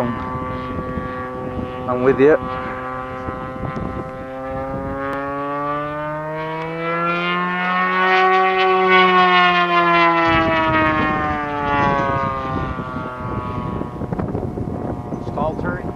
I'm with you. Stall turret.